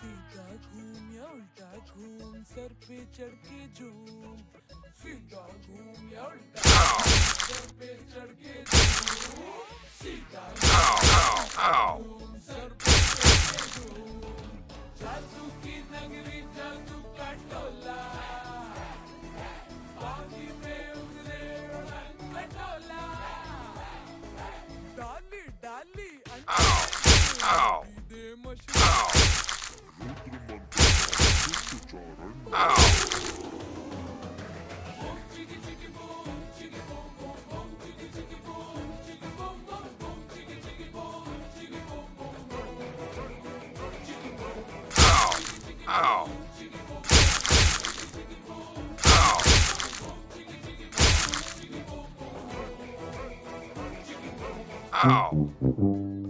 सीधा घूम या उल्टा घूम सर पे चढ़ के झूम। सीधा घूम या उल्टा Ow!